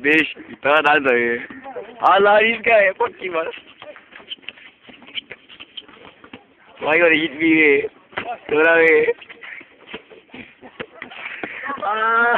বেশ তাড়াতাড়ি ধরে আল্লাহ ইসকা পটকি মার ভাই করে ইটবি রে তোরা রে আহ!